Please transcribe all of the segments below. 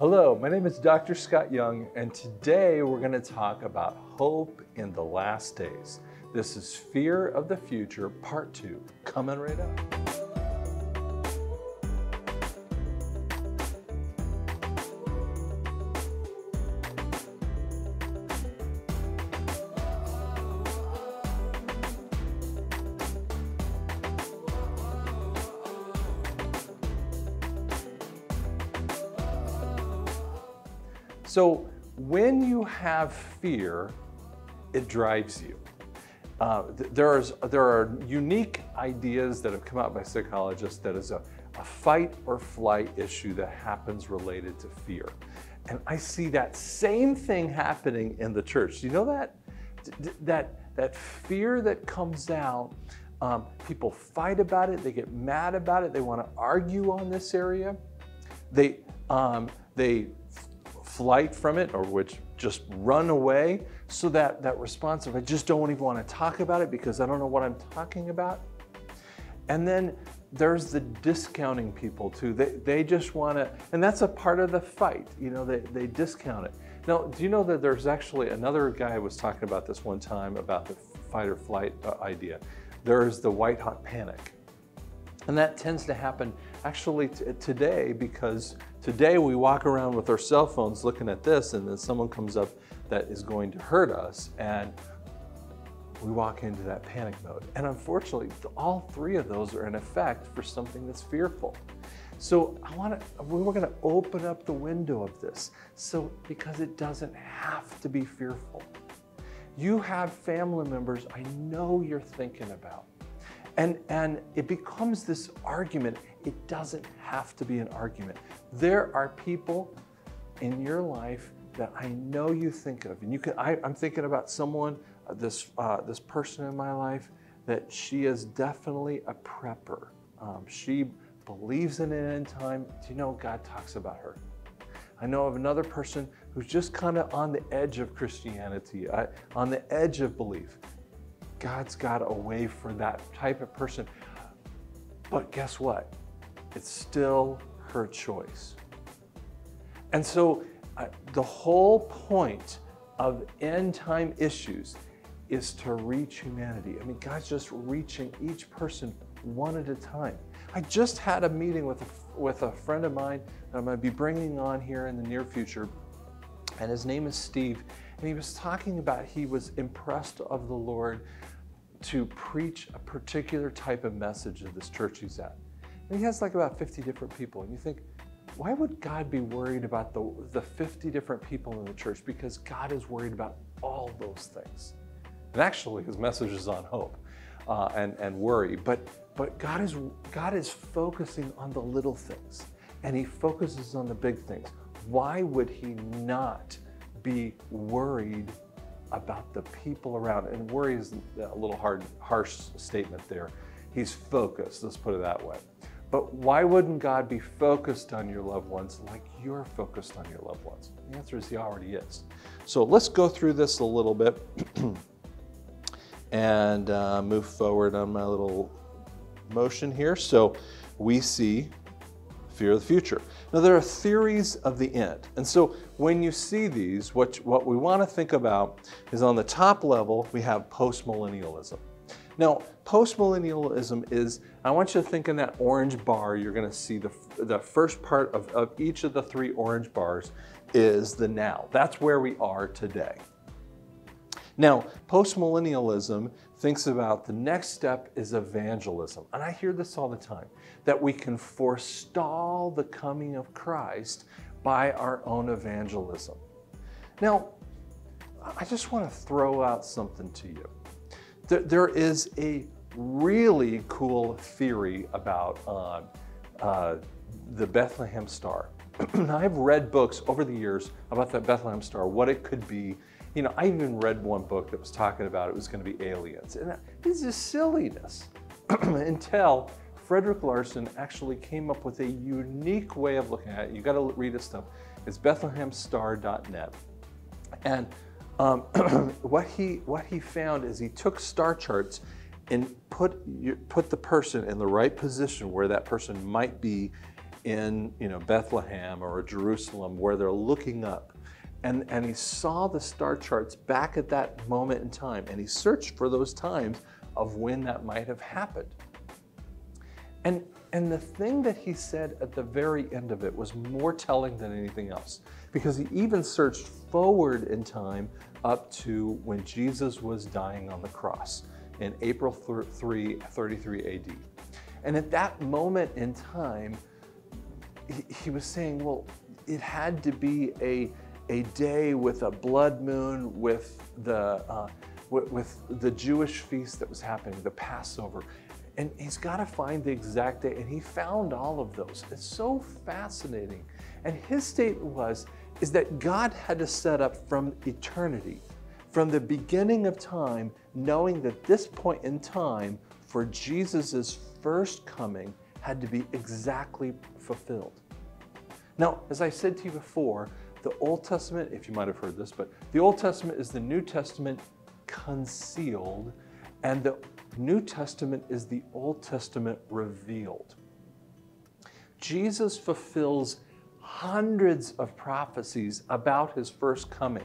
Hello, my name is Dr. Scott Young, and today we're going to talk about hope in the last days. This is Fear of the Future, Part 2, coming right up. Have fear, it drives you. Uh, th- there's, there are unique ideas that have come out by psychologists that is a, a fight or flight issue that happens related to fear. And I see that same thing happening in the church. You know that? That, that fear that comes out, um, people fight about it, they get mad about it, they want to argue on this area. They, um, they flight from it or which just run away so that that response of i just don't even want to talk about it because i don't know what i'm talking about. And then there's the discounting people too. They, they just want to and that's a part of the fight you know they, they discount it. Now do you know that there's actually another guy was talking about this one time about the fight or flight uh, idea. There's the white hot panic. And that tends to happen actually today because today we walk around with our cell phones looking at this, and then someone comes up that is going to hurt us, and we walk into that panic mode. And unfortunately, all three of those are in effect for something that's fearful. So I want to, we we're going to open up the window of this. So because it doesn't have to be fearful. You have family members I know you're thinking about. And, and it becomes this argument. It doesn't have to be an argument. There are people in your life that I know you think of. And you can, I, I'm thinking about someone, uh, this, uh, this person in my life, that she is definitely a prepper. Um, she believes in an end time. Do you know God talks about her? I know of another person who's just kind of on the edge of Christianity, uh, on the edge of belief. God's got a way for that type of person. But guess what? It's still her choice. And so uh, the whole point of end time issues is to reach humanity. I mean, God's just reaching each person one at a time. I just had a meeting with a, with a friend of mine that I'm going to be bringing on here in the near future, and his name is Steve. And he was talking about he was impressed of the Lord to preach a particular type of message at this church he's at. And he has like about 50 different people. And you think, why would God be worried about the, the 50 different people in the church? Because God is worried about all those things. And actually, his message is on hope uh, and, and worry. But, but God, is, God is focusing on the little things and he focuses on the big things. Why would he not be worried about the people around? And worry is a little hard, harsh statement there. He's focused, let's put it that way. But why wouldn't God be focused on your loved ones like you're focused on your loved ones? The answer is He already is. So let's go through this a little bit and uh, move forward on my little motion here. So we see fear of the future. Now, there are theories of the end. And so when you see these, what, what we want to think about is on the top level, we have postmillennialism. Now, postmillennialism is, I want you to think in that orange bar, you're going to see the, the first part of, of each of the three orange bars is the now. That's where we are today. Now, postmillennialism thinks about the next step is evangelism. And I hear this all the time that we can forestall the coming of Christ by our own evangelism. Now, I just want to throw out something to you. There is a really cool theory about uh, uh, the Bethlehem Star. I've read books over the years about that Bethlehem Star, what it could be. You know, I even read one book that was talking about it was going to be aliens. And this just silliness until Frederick Larson actually came up with a unique way of looking at it. You got to read his stuff. It's BethlehemStar.net. And um, what he what he found is he took star charts and put put the person in the right position where that person might be, in you know, Bethlehem or Jerusalem where they're looking up. And, and he saw the star charts back at that moment in time, and he searched for those times of when that might have happened. And, and the thing that he said at the very end of it was more telling than anything else, because he even searched forward in time up to when Jesus was dying on the cross in April 3, 33 AD. And at that moment in time, he, was saying, well, it had to be a, a day with a blood moon, with the, uh, with, with the Jewish feast that was happening, the Passover. And he's got to find the exact day, and he found all of those. It's so fascinating. And his statement was, is that God had to set up from eternity, from the beginning of time, knowing that this point in time for Jesus' first coming had to be exactly fulfilled. Now, as I said to you before, the Old Testament, if you might have heard this, but the Old Testament is the New Testament concealed, and the New Testament is the Old Testament revealed. Jesus fulfills hundreds of prophecies about his first coming.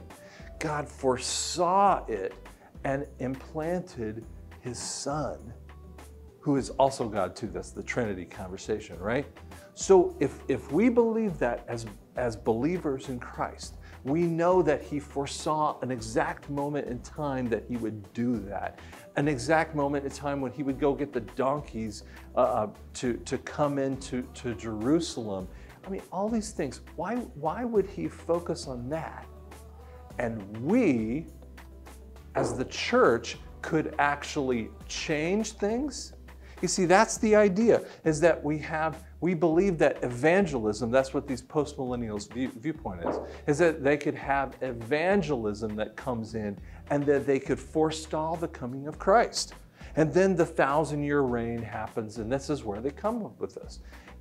God foresaw it and implanted his son, who is also God too. That's the Trinity conversation, right? So if, if we believe that as, as believers in Christ, we know that he foresaw an exact moment in time that he would do that. An exact moment in time when he would go get the donkeys uh, uh to, to come into to Jerusalem. I mean, all these things. Why, why would he focus on that? And we, as the church, could actually change things you see, that's the idea, is that we have, we believe that evangelism, that's what these postmillennials view, viewpoint is, is that they could have evangelism that comes in and that they could forestall the coming of Christ. And then the thousand year reign happens, and this is where they come up with this.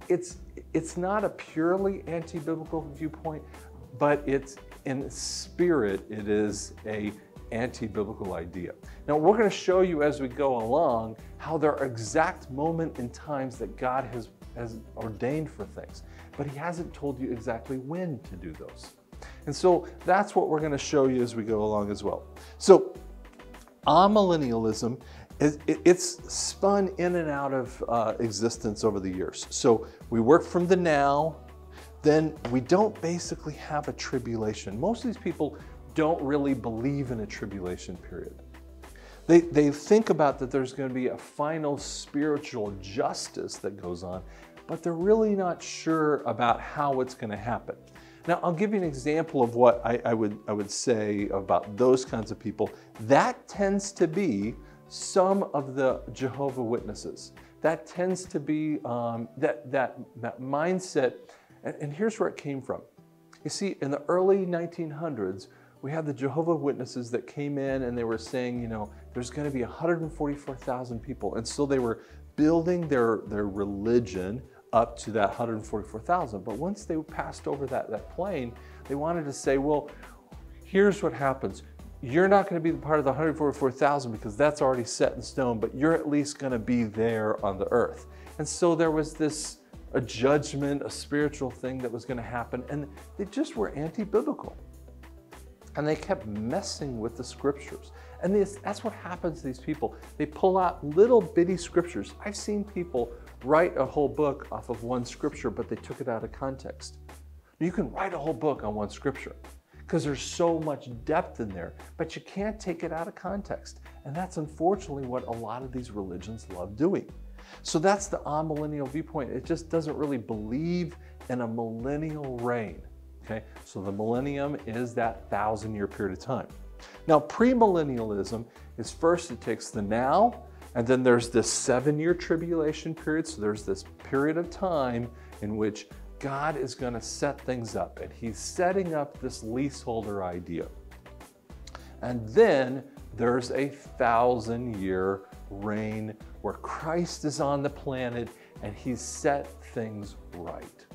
It's, it's not a purely anti biblical viewpoint, but it's in spirit, it is a anti-biblical idea. Now we're going to show you as we go along how there are exact moments and times that God has, has ordained for things, but he hasn't told you exactly when to do those. And so that's what we're going to show you as we go along as well. So amillennialism is it's spun in and out of uh, existence over the years. So we work from the now, then we don't basically have a tribulation. Most of these people don't really believe in a tribulation period. They, they think about that there's going to be a final spiritual justice that goes on, but they're really not sure about how it's going to happen. Now, I'll give you an example of what I, I, would, I would say about those kinds of people. That tends to be some of the Jehovah Witnesses. That tends to be um, that, that, that mindset. And, and here's where it came from. You see, in the early 1900s, we had the Jehovah Witnesses that came in and they were saying, you know, there's going to be 144,000 people. And so they were building their, their religion up to that 144,000. But once they passed over that, that plane, they wanted to say, well, here's what happens. You're not going to be part of the 144,000 because that's already set in stone, but you're at least going to be there on the earth. And so there was this a judgment, a spiritual thing that was going to happen, and they just were anti-biblical. And they kept messing with the scriptures. And this, that's what happens to these people. They pull out little bitty scriptures. I've seen people write a whole book off of one scripture, but they took it out of context. You can write a whole book on one scripture because there's so much depth in there, but you can't take it out of context. And that's unfortunately what a lot of these religions love doing. So that's the amillennial viewpoint. It just doesn't really believe in a millennial reign. Okay, so the millennium is that thousand year period of time. Now, premillennialism is first it takes the now, and then there's this seven year tribulation period. So there's this period of time in which God is going to set things up, and He's setting up this leaseholder idea. And then there's a thousand year reign where Christ is on the planet and He's set things right.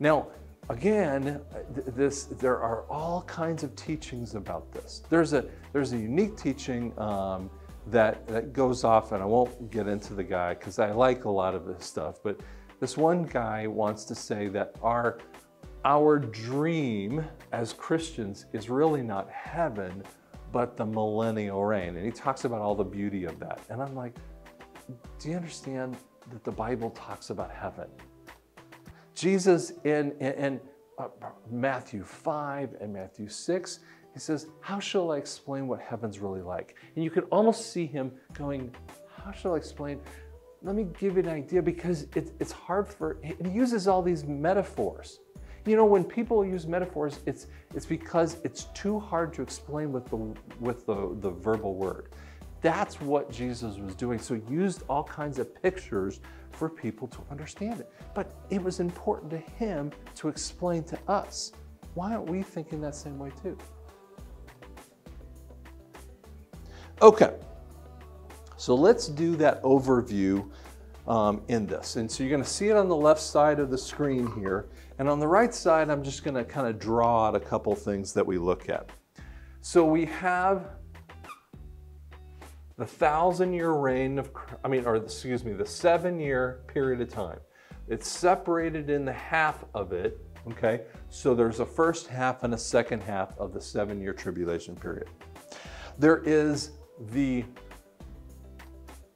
Now, again, this, there are all kinds of teachings about this. There's a, there's a unique teaching um, that, that goes off, and I won't get into the guy because I like a lot of this stuff, but This one guy wants to say that our, our dream as Christians is really not heaven, but the millennial reign. And he talks about all the beauty of that. And I'm like, do you understand that the Bible talks about heaven? Jesus in, in, in uh, Matthew 5 and Matthew 6, he says, How shall I explain what heaven's really like? And you can almost see him going, How shall I explain? Let me give you an idea because it, it's hard for, he uses all these metaphors. You know, when people use metaphors, it's, it's because it's too hard to explain with the, with the, the verbal word. That's what Jesus was doing. So he used all kinds of pictures for people to understand it. But it was important to him to explain to us. Why aren't we thinking that same way too? Okay, so let's do that overview um, in this. And so you're gonna see it on the left side of the screen here. And on the right side, I'm just gonna kind of draw out a couple things that we look at. So we have the thousand year reign of, I mean, or excuse me, the seven year period of time. It's separated in the half of it, okay? So there's a first half and a second half of the seven year tribulation period. There is the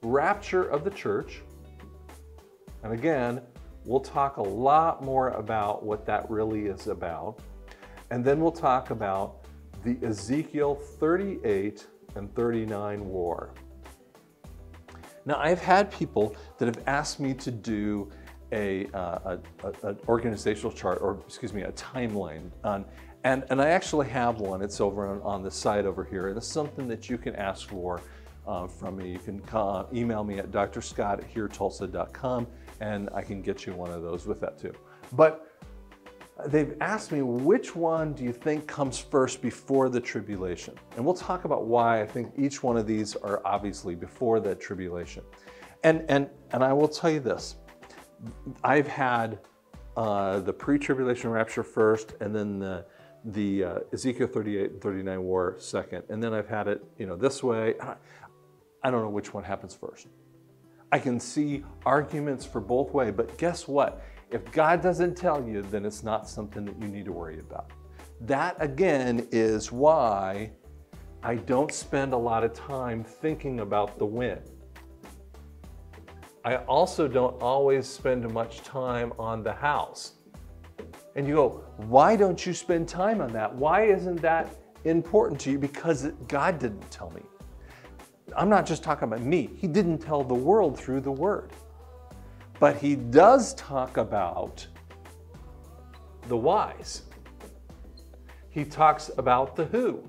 rapture of the church. And again, we'll talk a lot more about what that really is about. And then we'll talk about the Ezekiel 38 and 39 war. Now, I've had people that have asked me to do a, uh, an organizational chart, or excuse me, a timeline. On, and, and I actually have one. It's over on, on the side over here. And it's something that you can ask for uh, from me. You can call, email me at drscott at and I can get you one of those with that too. But they've asked me which one do you think comes first before the tribulation? And we'll talk about why I think each one of these are obviously before the tribulation. And, and, and I will tell you this, I've had uh, the pre-tribulation rapture first and then the, the uh, Ezekiel 38 and 39 war second. And then I've had it, you know, this way. I don't know which one happens first. I can see arguments for both way, but guess what? If God doesn't tell you, then it's not something that you need to worry about. That again is why I don't spend a lot of time thinking about the when. I also don't always spend much time on the house. And you go, why don't you spend time on that? Why isn't that important to you? Because God didn't tell me. I'm not just talking about me. He didn't tell the world through the word. But he does talk about the whys. He talks about the who.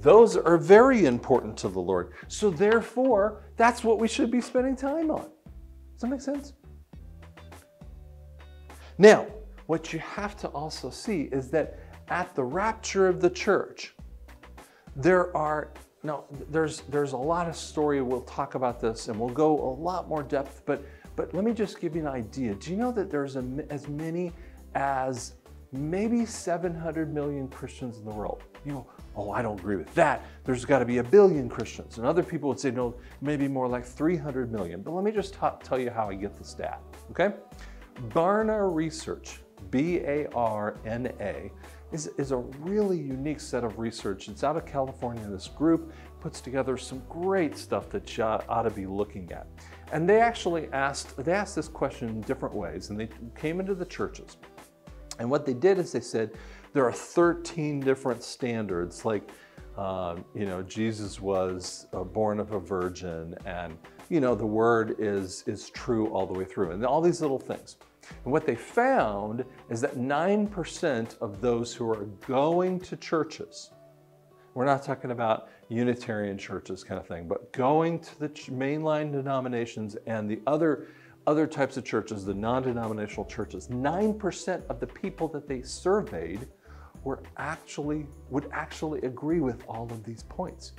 Those are very important to the Lord. So therefore, that's what we should be spending time on. Does that make sense? Now, what you have to also see is that at the rapture of the church, there are now, there's, there's a lot of story. We'll talk about this and we'll go a lot more depth, but, but let me just give you an idea. Do you know that there's a, as many as maybe 700 million Christians in the world? You know, oh, I don't agree with that. There's got to be a billion Christians. And other people would say, no, maybe more like 300 million. But let me just tell you how I get the stat, okay? Barna Research, B A R N A, is, is a really unique set of research. It's out of California. This group puts together some great stuff that you ought to be looking at. And they actually asked, they asked this question in different ways and they came into the churches. And what they did is they said, there are 13 different standards like, um, you know, Jesus was uh, born of a virgin and, you know, the word is, is true all the way through and all these little things. And what they found is that 9% of those who are going to churches, we're not talking about Unitarian churches kind of thing, but going to the mainline denominations and the other, other types of churches, the non-denominational churches, 9% of the people that they surveyed were actually, would actually agree with all of these points.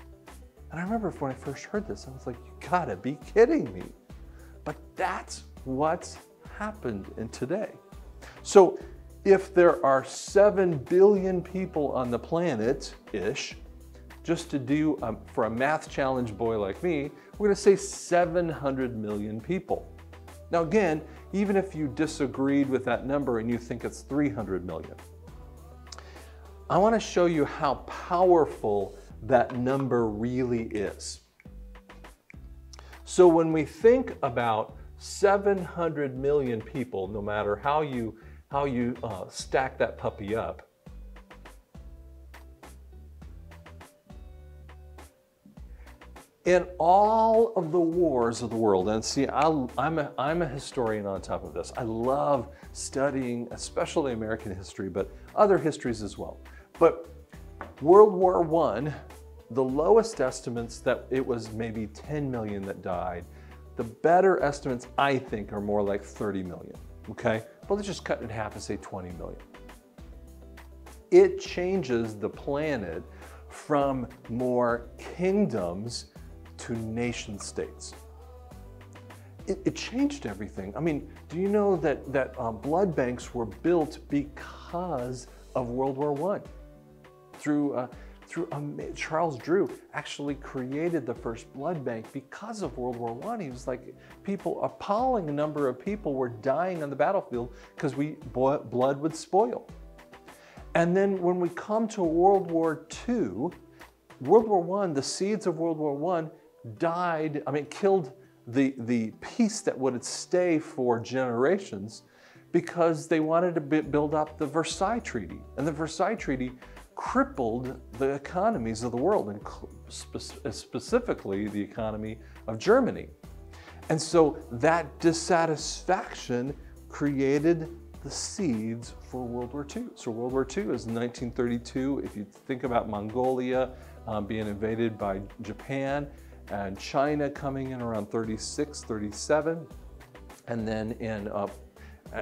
And I remember when I first heard this, I was like, you gotta be kidding me. But that's what's happened in today. So if there are 7 billion people on the planet-ish, just to do, um, for a math challenge boy like me, we're gonna say 700 million people. Now, again, even if you disagreed with that number and you think it's 300 million, I want to show you how powerful that number really is. So, when we think about 700 million people, no matter how you, how you uh, stack that puppy up, in all of the wars of the world, and see, I, am a, I'm a historian on top of this. I love studying, especially American history, but other histories as well. But World War I, the lowest estimates that it was maybe 10 million that died. The better estimates, I think, are more like 30 million, okay? But let's just cut it in half and say 20 million. It changes the planet from more kingdoms to nation states. It, it, changed everything. I mean, do you know that, that uh, blood banks were built because of World War I? Through, uh, through um, Charles Drew actually created the first blood bank because of World War I. He was like, people, appalling number of people were dying on the battlefield because we blood would spoil. And then when we come to World War II, World War I, the seeds of World War I died, I mean, killed the, the peace that would stay for generations because they wanted to build up the Versailles Treaty. And the Versailles Treaty crippled the economies of the world, and specifically the economy of Germany. And so that dissatisfaction created the seeds for World War II. So World War II is 1932. If you think about Mongolia um, being invaded by Japan, and China coming in around 36, 37. And then in, uh,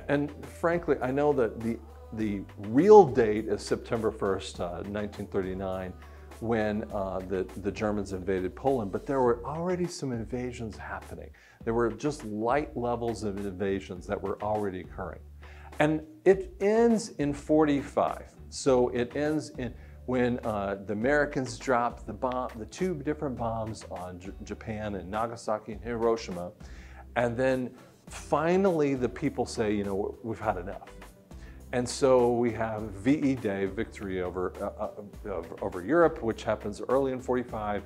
and frankly, I know that the, the real date is September 1st, uh, 1939, when uh, the, the Germans invaded Poland, but there were already some invasions happening. There were just light levels of invasions that were already occurring. And it ends in 45. So it ends in, when uh, the Americans dropped the bomb, the two different bombs on J Japan and Nagasaki and Hiroshima, and then finally the people say, you know, we've had enough. And so we have VE Day, victory over, uh, uh, over Europe, which happens early in 45,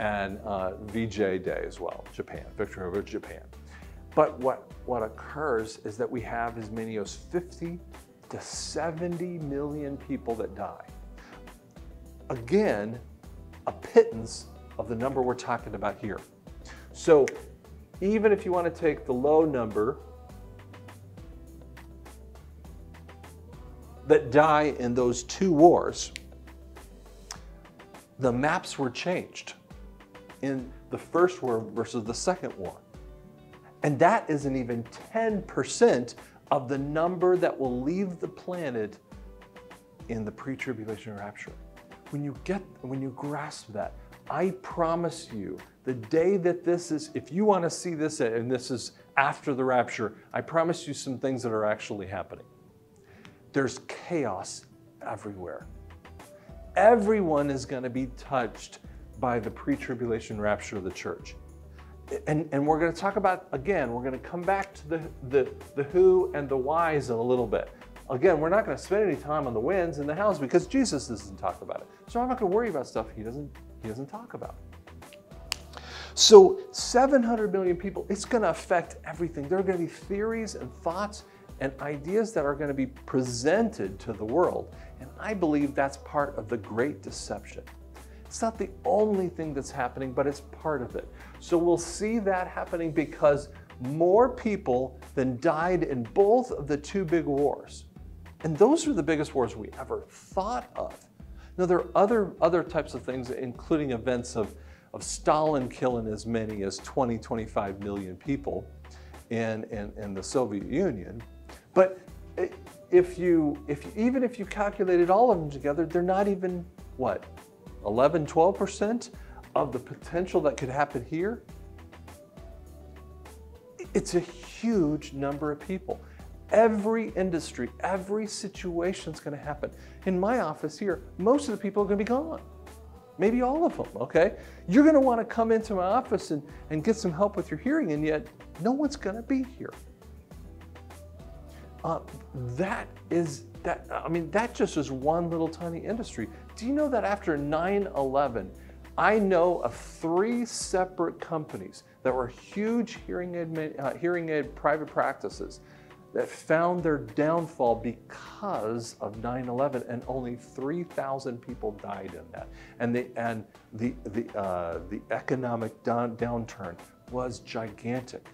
and uh, VJ Day as well, Japan, victory over Japan. But what, what occurs is that we have as many as 50 to 70 million people that die again, a pittance of the number we're talking about here. So even if you want to take the low number that die in those two wars, the maps were changed in the first war versus the second war. And that isn't even 10% of the number that will leave the planet in the pre-tribulation rapture. When you get, when you grasp that, I promise you, the day that this is, if you want to see this, and this is after the rapture, I promise you some things that are actually happening. There's chaos everywhere. Everyone is going to be touched by the pre tribulation rapture of the church. And, and we're going to talk about, again, we're going to come back to the, the, the who and the whys in a little bit. Again, we're not going to spend any time on the whens and the hows because Jesus doesn't talk about it. So I'm not going to worry about stuff he doesn't, he doesn't talk about. So 700 million people, it's going to affect everything. There are going to be theories and thoughts and ideas that are going to be presented to the world. And I believe that's part of the great deception. It's not the only thing that's happening, but it's part of it. So we'll see that happening because more people than died in both of the two big wars and those are the biggest wars we ever thought of. Now, there are other, other types of things, including events of, of Stalin killing as many as 20, 25 million people in, in, in the Soviet Union. But eh, if you, if you, even if you calculated all of them together, they're not even, what, 11, 12% of the potential that could happen here? It's a huge number of people. Every industry, every situation is going to happen. In my office here, most of the people are going to be gone. maybe all of them, okay? You're gonna wanna come into my office and, and get some help with your hearing, and yet no one's gonna be here. Uh, that is, that, I mean, that just is one little tiny industry. Do you know that after 9 11, I know of three separate companies that were huge hearing aid, uh, hearing aid private practices that found their downfall because of 9/11, and only 3,000 people died in that. And the and the the uh, the economic down, downturn was gigantic.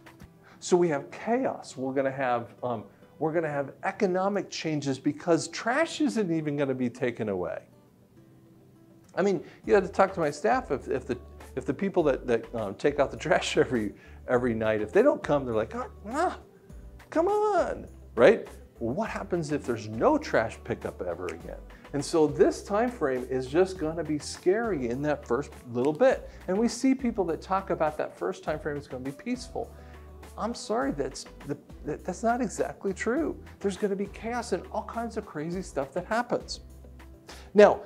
So we have chaos. We're going to have um, we're going to have economic changes because trash isn't even going to be taken away. I mean, you had to talk to my staff if, if the if the people that, that um, take out the trash every every night, if they don't come, they're like, oh, ah, come on, right? what happens if there's no trash pickup ever again? And so this time frame is just going to be scary in that first little bit. And we see people that talk about that first time frame is going to be peaceful. I'm sorry, that's the, that, that's not exactly true. There's going to be chaos and all kinds of crazy stuff that happens. Now,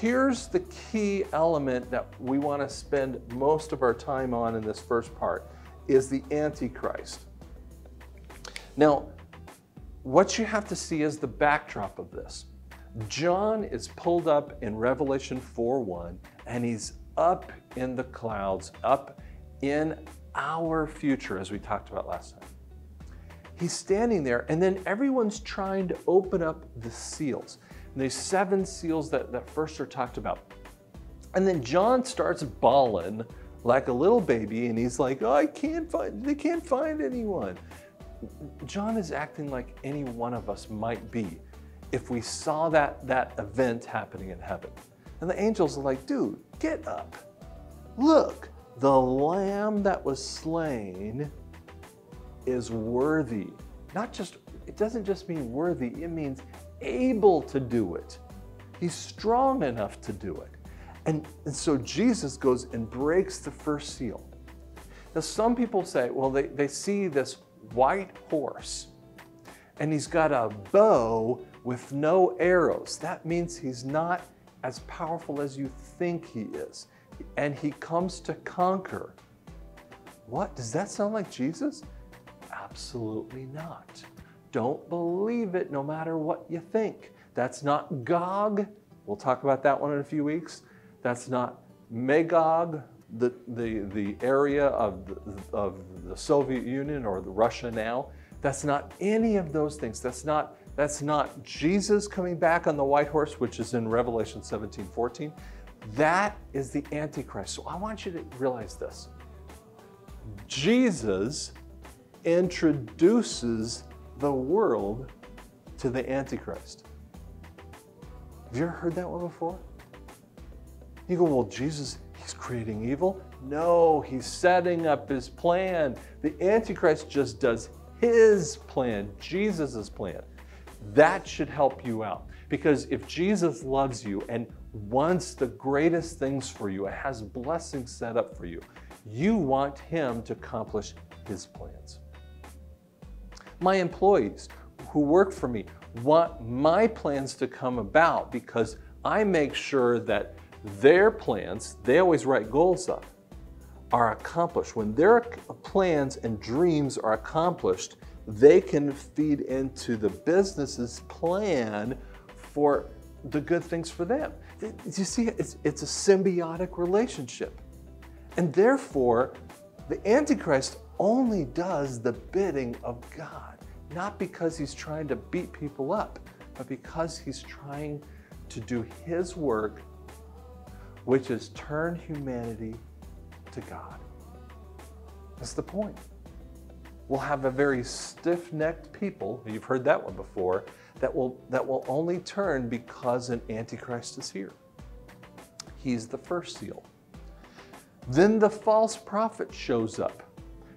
Here's the key element that we want to spend most of our time on in this first part is the Antichrist. Now, what you have to see is the backdrop of this. John is pulled up in Revelation 4:1 and he's up in the clouds, up in our future as we talked about last time. He's standing there and then everyone's trying to open up the seals. And seven seals that, that first are talked about. And then John starts bawling like a little baby and he's like, oh, I can't find, they can't find anyone. John is acting like any one of us might be if we saw that, that event happening in heaven. And the angels are like, dude, get up. Look, the lamb that was slain is worthy. Not just, it doesn't just mean worthy, it means able to do it. He's strong enough to do it. And, and so Jesus goes and breaks the first seal. Now, some people say, well, they, they see this white horse and he's got a bow with no arrows. That means he's not as powerful as you think he is. And he comes to conquer. What? Does that sound like Jesus? Absolutely not. Don't believe it no matter what you think. That's not Gog. We'll talk about that one in a few weeks. That's not Magog, the, the, the area of the, of the Soviet Union or the Russia now. That's not any of those things. That's not, that's not Jesus coming back on the white horse, which is in Revelation 17, 14. That is the Antichrist. So I want you to realize this. Jesus introduces the world to the Antichrist. Have you ever heard that one before? You go, well, Jesus, he's creating evil. No, he's setting up his plan. The Antichrist just does his plan, Jesus' plan. That should help you out. Because if Jesus loves you and wants the greatest things for you, has blessings set up for you, you want him to accomplish his plans. My employees who work for me want my plans to come about because I make sure that their plans, they always write goals up, are accomplished. When their plans and dreams are accomplished, they can feed into the business's plan for the good things for them. You see, it's, it's a symbiotic relationship. And therefore, the Antichrist only does the bidding of God not because he's trying to beat people up, but because he's trying to do his work, which is turn humanity to God. That's the point. We'll have a very stiff-necked people, you've heard that one before, that will, that will only turn because an Antichrist is here. He's the first seal. Then the false prophet shows up.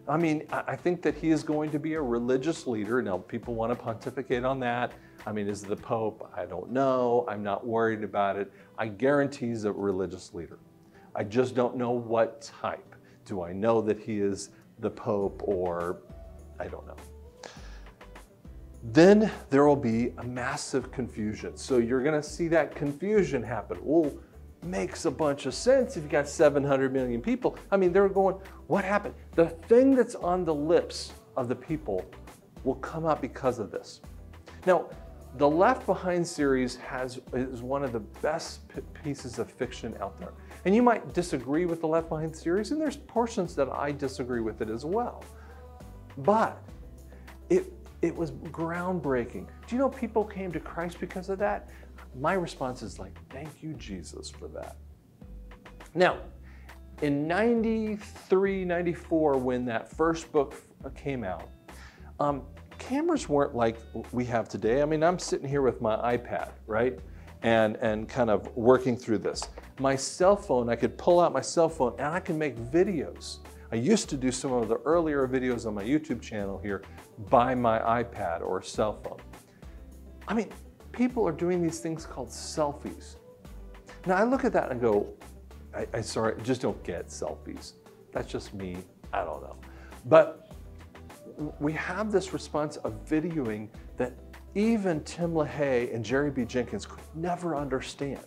I mean, I think that he is going to be a religious leader. Now, people want to pontificate on that. I mean, is the Pope? I don't know. I'm not worried about it. I guarantee he's a religious leader. I just don't know what type. Do I know that he is the Pope or I don't know. Then there will be a massive confusion. So you're going to see that confusion happen. Well, makes a bunch of sense if you got 700 million people. I mean, they're going, what happened? The thing that's on the lips of the people will come out because of this. Now, the Left Behind series has is one of the best pieces of fiction out there. And you might disagree with the Left Behind series, and there's portions that I disagree with it as well. But it it was groundbreaking. Do you know people came to Christ because of that? My response is like, thank you, Jesus, for that. Now, in 93, 94, when that first book came out, um, cameras weren't like we have today. I mean, I'm sitting here with my iPad, right? And, and kind of working through this. My cell phone, I could pull out my cell phone and I can make videos. I used to do some of the earlier videos on my YouTube channel here by my iPad or cell phone. I mean, people are doing these things called selfies. Now I look at that and go, I, I sorry, just don't get selfies. That's just me. I don't know. But we have this response of videoing that even Tim LaHaye and Jerry B. Jenkins could never understand.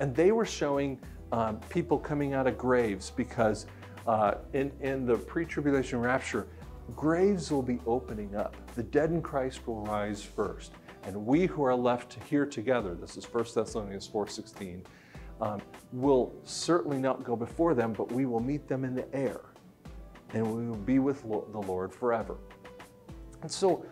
And they were showing um, people coming out of graves because uh, in, in the pre-tribulation rapture, graves will be opening up. The dead in Christ will rise first. And we who are left here together, this is 1 Thessalonians 4.16, um, will certainly not go before them, but we will meet them in the air. And we will be with the Lord forever. And so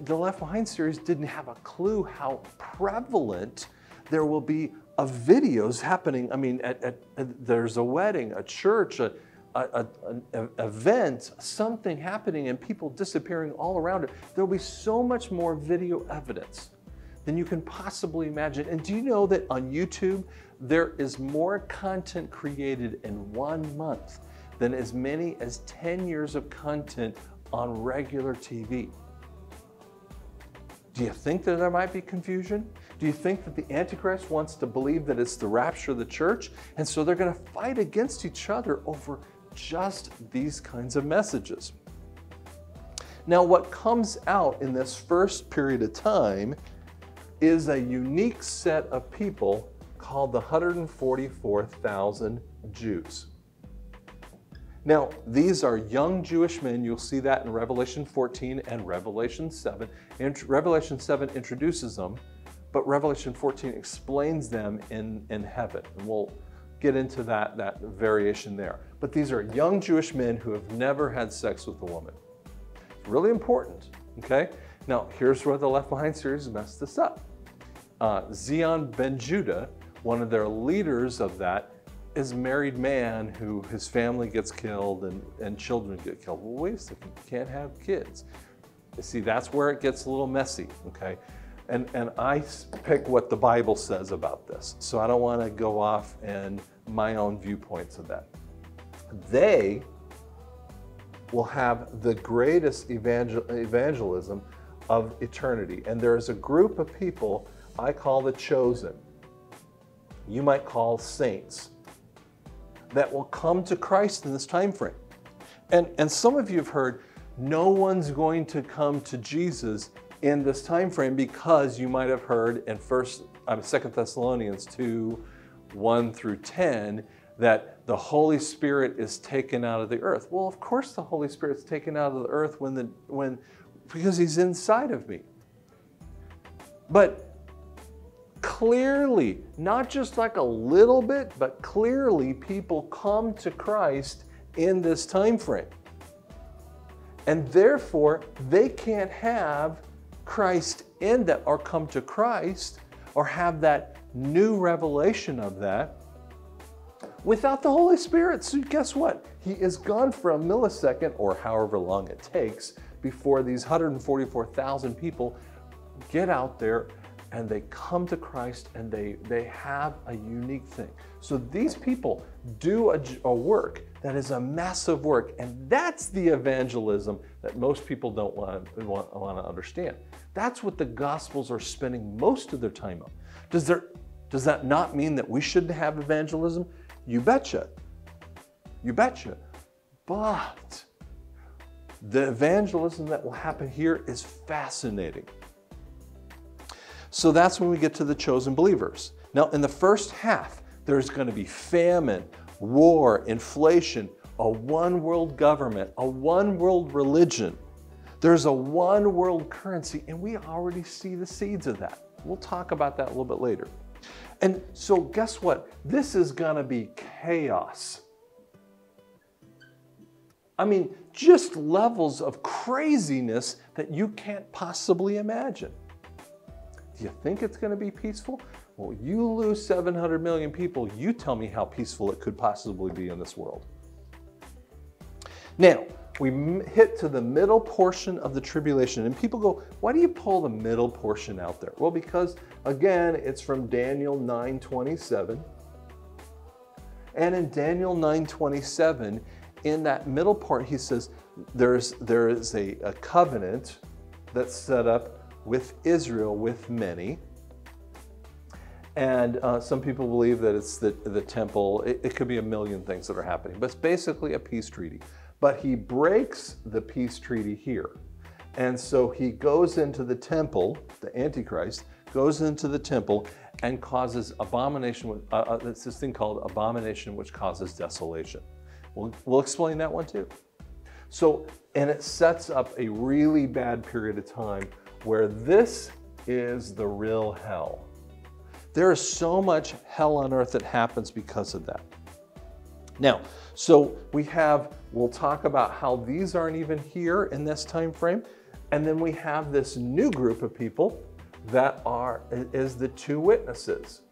the Left Behind series didn't have a clue how prevalent there will be of videos happening. I mean, at, at, at, there's a wedding, a church, a, a, an event, something happening, and people disappearing all around it. There'll be so much more video evidence than you can possibly imagine. And do you know that on YouTube, there is more content created in one month than as many as 10 years of content on regular TV? Do you think that there might be confusion? Do you think that the Antichrist wants to believe that it's the rapture of the church? And so they're going to fight against each other over just these kinds of messages. Now, what comes out in this first period of time is a unique set of people called the 144,000 Jews. Now, these are young Jewish men. You'll see that in Revelation 14 and Revelation 7. Revelation 7 introduces them, but Revelation 14 explains them in, in heaven. And we'll get into that, that variation there. But these are young Jewish men who have never had sex with a woman. Really important, okay? Now, here's where the Left Behind series messed this up. Uh, Tsion Ben Judah, one of their leaders of that, is a married man who his family gets killed and, and children get killed. Well, wait a second, you can't have kids. See, that's where it gets a little messy, okay? And, and I pick what the Bible says about this. So I don't want to go off and my own viewpoints of that. They will have the greatest evangel evangelism of eternity. And there is a group of people I call the chosen. You might call saints that will come to Christ in this time frame. And, and some of you have heard, no one's going to come to Jesus in this time frame because you might have heard in first um, Second Thessalonians 2, 1 through 10, that the Holy Spirit is taken out of the earth. Well, of course the Holy Spirit's taken out of the earth when the when because he's inside of me. But clearly, not just like a little bit, but clearly people come to Christ in this time frame. And therefore, they can't have Christ in that or come to Christ or have that new revelation of that without the Holy Spirit. So guess what? He is gone for a millisecond or however long it takes before these 144,000 people get out there and they come to Christ and they, they have a unique thing. So these people do a, a, work that is a massive work, and that's the evangelism that most people don't want, want, want to understand. That's what the Gospels are spending most of their time on. Does, there, does that not mean that we shouldn't have evangelism? You betcha. You betcha. But the evangelism that will happen here is fascinating. So that's when we get to the chosen believers. Now, in the first half, There's going to be famine, war, inflation, a one world government, a one world religion. There's a one world currency, and we already see the seeds of that. We'll talk about that a little bit later. And so, guess what? This is going to be chaos. I mean, just levels of craziness that you can't possibly imagine. You think it's going to be peaceful? Well, you lose 700 million people, you tell me how peaceful it could possibly be in this world. Now, we hit to the middle portion of the tribulation, and people go, Why do you pull the middle portion out there? Well, because again, it's from Daniel 9.27. And in Daniel 9.27, in that middle part, he says, There's, there is a, a covenant that's set up with Israel, with many. And uh, some people believe that it's the, the temple. It, it could be a million things that are happening, but it's basically a peace treaty. But he breaks the peace treaty here. And so he goes into the temple, the Antichrist, goes into the temple and causes abomination. Uh, uh, it's this thing called abomination, which causes desolation. We'll, we'll explain that one too. So, and it sets up a really bad period of time where this is the real hell. There is so much hell on earth that happens because of that. Now, so we have, we'll talk about how these aren't even here in this time frame. And then we have this new group of people that are, is the two witnesses.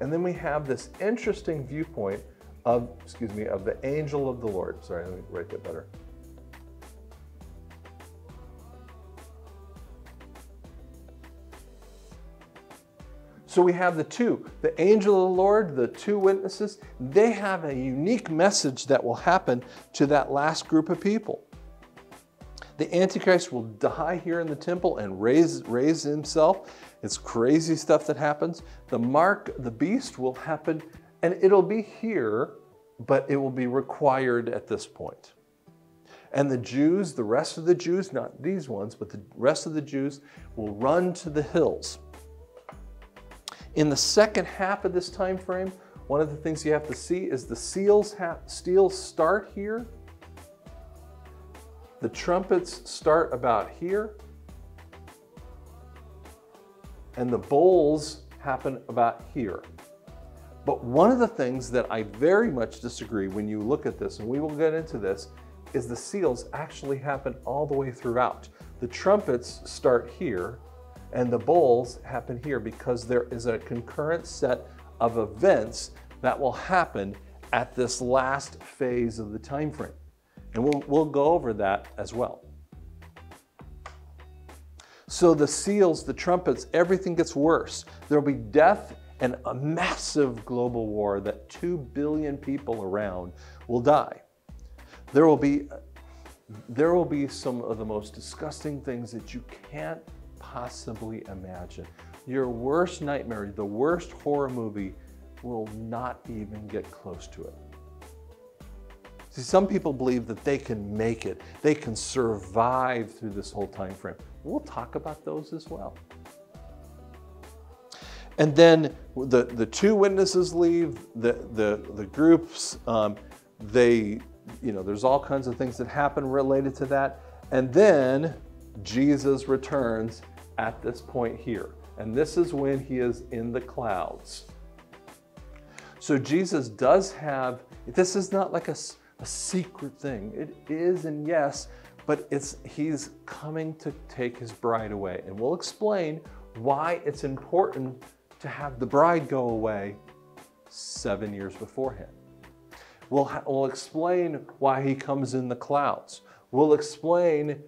And then we have this interesting viewpoint of, excuse me, of the angel of the Lord. Sorry, let me write that better. So we have the two, the angel of the Lord, the two witnesses, they have a unique message that will happen to that last group of people. The Antichrist will die here in the temple and raise, raise himself. It's crazy stuff that happens. The mark, the beast will happen and it'll be here, but it will be required at this point. And the Jews, the rest of the Jews, not these ones, but the rest of the Jews will run to the hills in the second half of this time frame, one of the things you have to see is the seals, seals start here. The trumpets start about here. And the bowls happen about here. But one of the things that I very much disagree when you look at this, and we will get into this, is the seals actually happen all the way throughout. The trumpets start here, and the bowls happen here because there is a concurrent set of events that will happen at this last phase of the time frame. And we'll, we'll go over that as well. So the seals, the trumpets, everything gets worse. There'll be death and a massive global war that 2 billion people around will die. There will be there will be some of the most disgusting things that you can't possibly imagine. Your worst nightmare, the worst horror movie, will not even get close to it. See, some people believe that they can make it, they can survive through this whole time frame. We'll talk about those as well. And then the, the two witnesses leave, the, the, the groups, um, they, you know, there's all kinds of things that happen related to that. And then Jesus returns at this point here. And this is when he is in the clouds. So Jesus does have, this is not like a, a secret thing. It is, and yes, but it's he's coming to take his bride away. And we'll explain why it's important to have the bride go away seven years beforehand. We'll, we'll explain why he comes in the clouds. We'll explain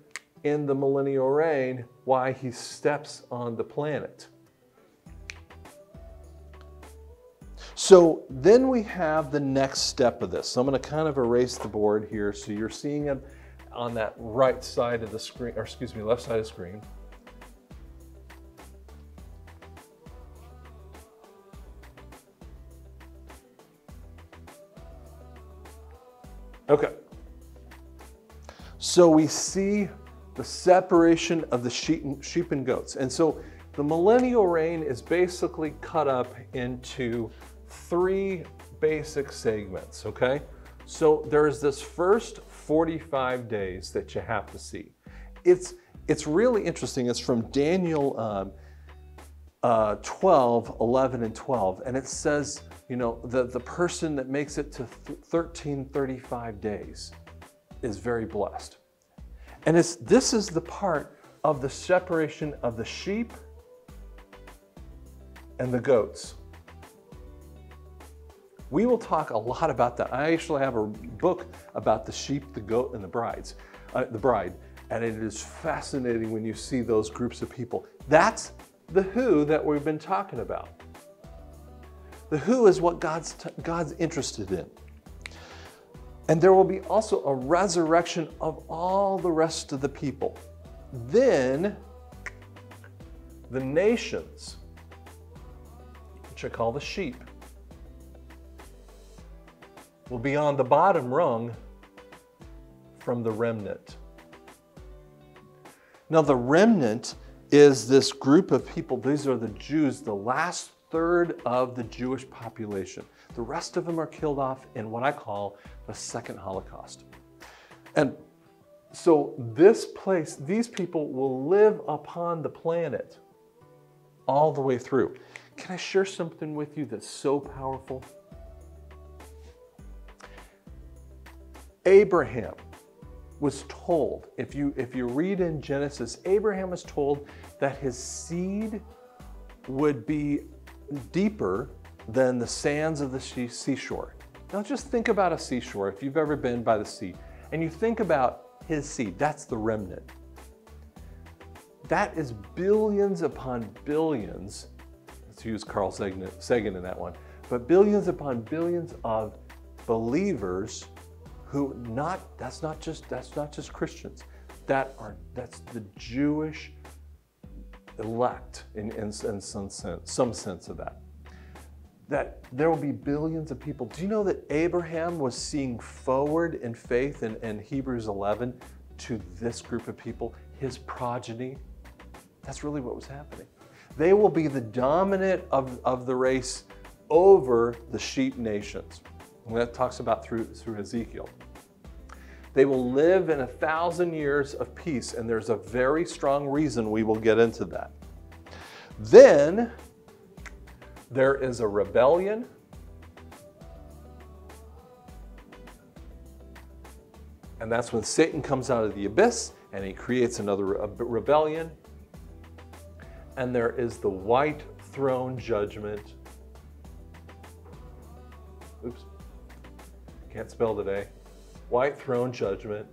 in the millennial reign why he steps on the planet. So then we have the next step of this. So I'm going to kind of erase the board here so you're seeing it on that right side of the screen, or excuse me, left side of the screen. Okay. So we see the separation of the sheep and, goats. And so The millennial reign is basically cut up into three basic segments, okay? So there's this first 45 days that you have to see. It's, it's really interesting. It's from Daniel um, uh, 12, 11, and 12. And it says, you know, the, the person that makes it to 1335 days is very blessed. And it's, this is the part of the separation of the sheep and the goats. We will talk a lot about that. I actually have a book about the sheep, the goat, and the brides, uh, the bride, and it is fascinating when you see those groups of people. That's the who that we've been talking about. The who is what God's, God's interested in. And there will be also a resurrection of all the rest of the people. Then the nations, which I call the sheep, will be on the bottom rung from the remnant. Now, the remnant is this group of people, these are the Jews, the last third of the Jewish population. The rest of them are killed off in what I call the second Holocaust. And so this place, these people will live upon the planet all the way through. Can I share something with you that's so powerful? Abraham was told, if you, if you read in Genesis, Abraham was told that his seed would be deeper than the sands of the seashore. Now just think about a seashore, if you've ever been by the sea, and you think about his seed, that's the remnant. That is billions upon billions, let's use Carl Sagan, in that one, but billions upon billions of believers who not that's not just that's not just Christians. That are that's the Jewish elect in, in, in some sense, some sense of that. That there will be billions of people. Do you know that Abraham was seeing forward in faith in, in Hebrews 11 to this group of people, his progeny? That's really what was happening. They will be the dominant of, of the race over the sheep nations. And that talks about through, through Ezekiel. They will live in a thousand years of peace, and there's a very strong reason we will get into that. Then there is a rebellion. And that's when Satan comes out of the abyss and he creates another rebellion. And there is the white throne judgment. Oops, can't spell today white throne judgment.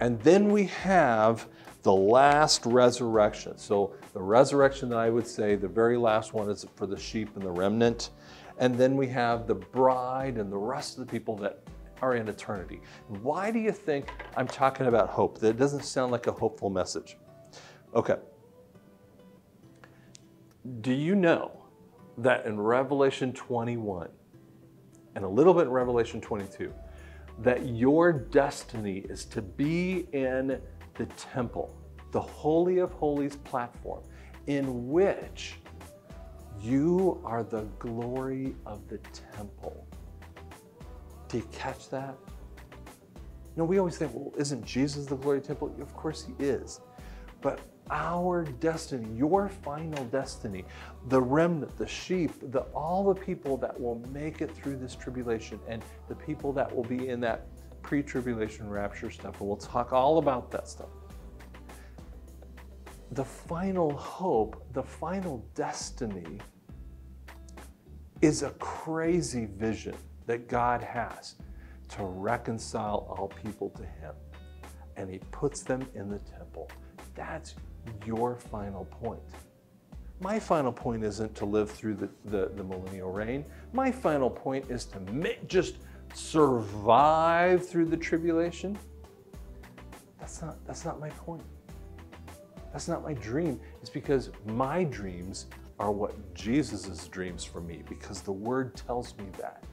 And then we have the last resurrection. So the resurrection that I would say, the very last one is for the sheep and the remnant. And then we have the bride and the rest of the people that are in eternity. Why do you think I'm talking about hope? That doesn't sound like a hopeful message. Okay. Do you know that in Revelation 21 and a little bit in Revelation 22, that your destiny is to be in the temple, the Holy of Holies platform, in which you are the glory of the temple. Do you catch that? You know, we always think, well, isn't Jesus the glory of the temple? Of course he is. But our destiny, your final destiny, the remnant, the sheep, the, all the people that will make it through this tribulation, and the people that will be in that pre tribulation rapture stuff. And we'll talk all about that stuff. The final hope, the final destiny is a crazy vision that God has to reconcile all people to Him. And He puts them in the temple. That's your final point. My final point isn't to live through the, the, the millennial reign. My final point is to make, just survive through the tribulation. That's not, that's not my point. That's not my dream. It's because my dreams are what Jesus' dreams for me, because the word tells me that.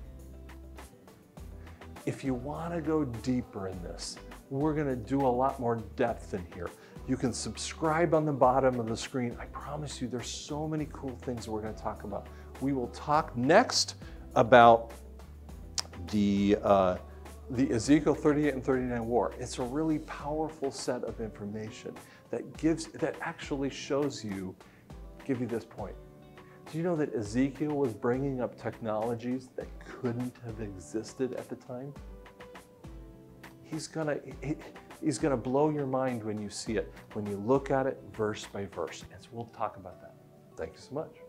If you want to go deeper in this, we're going to do a lot more depth in here. You can subscribe on the bottom of the screen. I promise you, there's so many cool things we're going to talk about. We will talk next about the uh, the Ezekiel 38 and 39 war. It's a really powerful set of information that gives that actually shows you, give you this point. Do you know that Ezekiel was bringing up technologies that couldn't have existed at the time? He's gonna he, he's gonna blow your mind when you see it, when you look at it verse by verse. And so we'll talk about that. Thank you so much.